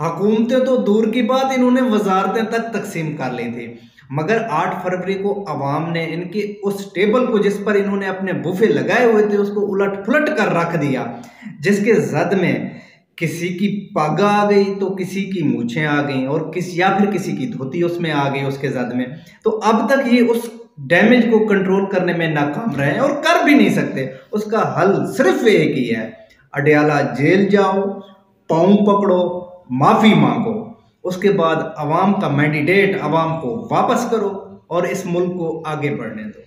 हुकूमतें तो दूर की बात इन्होंने वजारतें तक तकसीम कर ली थी। मगर 8 फरवरी को अवाम ने इनके उस टेबल को जिस पर इन्होंने अपने बुफे लगाए हुए थे, उसको उलट पुलट कर रख दिया, जिसके जद में किसी की पग आ गई तो किसी की मूछें आ गई और किस या फिर किसी की धोती उसमें आ गई उसके जद में। तो अब तक ये उस डैमेज को कंट्रोल करने में नाकाम रहे और कर भी नहीं सकते। उसका हल सिर्फ़ एक ही है, अडयाला जेल जाओ, पाँव पकड़ो माफ़ी मांगो। उसके बाद आवाम का मैंडिडेट आवाम को वापस करो और इस मुल्क को आगे बढ़ने दो।